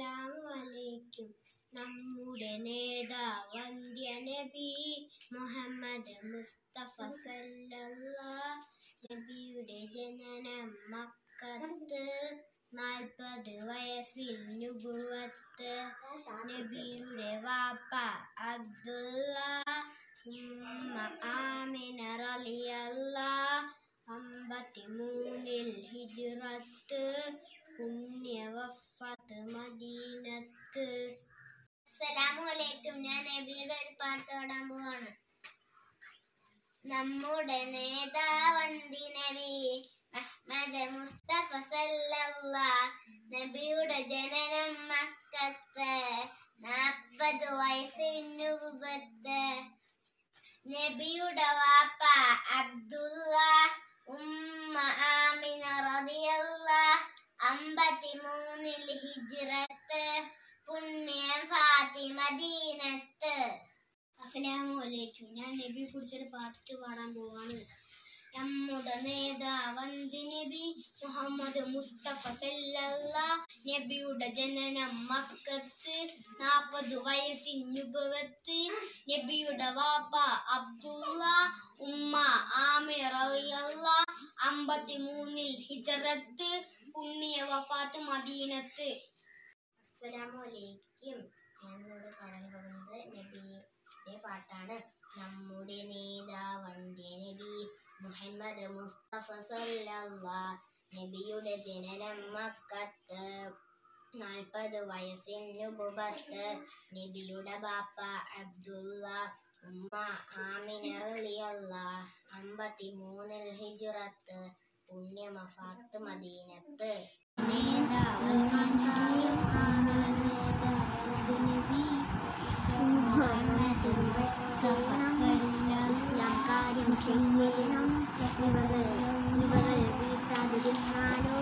അസ്സലാമു നമ്മുടെ നമ്മുടെ നേതാവന്ത്യ നബി മുഹമ്മദ് മുസ്തഫ നബിയുടെ ജനനം മക്കത്ത് നാൽപ്പത് വയസ്സിൽ നുബുവത്ത്. നബിയുടെ വാപ്പ അബ്ദുള്ള ഉമ്മ ആമിന റലിയല്ല അമ്പത്തി മൂന്നിൽ ഹിജ്റത്ത് പുണ്യ വഫത്ത് മദീനത്ത് അസ്സലാമു അലൈക്കും ഞാൻ നബിയുടെ ഒരു പാട്ട് പാടാൻ പോവാണ്. നമ്മുടെ നേതാവന്തി നബി അഹമ്മദ് മുസ്തഫ സല്ലല്ലാഹ്. നബിയുടെ ജനനം മക്കത്ത്. നാൽപ്പത് വയസ്സിനു മുമ്പത്ത് നബിയുടെ വാപ്പ അബ്ദുള്ള ഹിജ്റത്ത് പുണ്യം ഫാത്തിമ ദീനത്ത്. അസ്സലാമു അലൈക്കും. ഞാൻ നബിയെ കുറിച്ചൊരു പാട്ട് പാടാൻ പോവാണ്. നമ്മുടെ നേതാവന്തി നബി മുഹമ്മദ് മുസ്തഫ സല്ലല്ലാഹ് നബിയുടെ ജനനം മക്കത്ത് നാൽപ്പത് വയസ്സിനുപവത്ത് നബിയുടെ വാപ്പ അബ്ദുള്ള ഉമ്മ റളിയല്ല അമ്പത്തി മൂന്നിൽ ഹിജറത്ത് പുണ്യ വഫാത്ത് മദീനത്ത്. അസ്സലാമു അലൈക്കും ഞാനിവിടെ പറയാൻ പോകുന്നത് നബിയുടെ പാട്ടാണ്. നമ്മുടെ നേതാവന്ത്യ നബി മുഹമ്മദ് മുസ്തഫ സല്ലല്ലാ നബിയുടെ ജനനം മക്കത്ത്. നാൽപ്പത് വയസ്സിനു മുമ്പത്ത് നബിയുടെ ബാപ്പ അബ്ദുള്ള ഉമ്മ ആമിന റളിയല്ലാ അമ്പത്തി മൂന്നിൽ ഹിജ്റത്ത്. പുണ്യമ ഫാത്ത് മദീനത്ത് ഇസ്ലാം കാര്യം ചെയ്യണം ഇവകൾ ഇവകൾ വീട്ടാതിരുന്നാലോ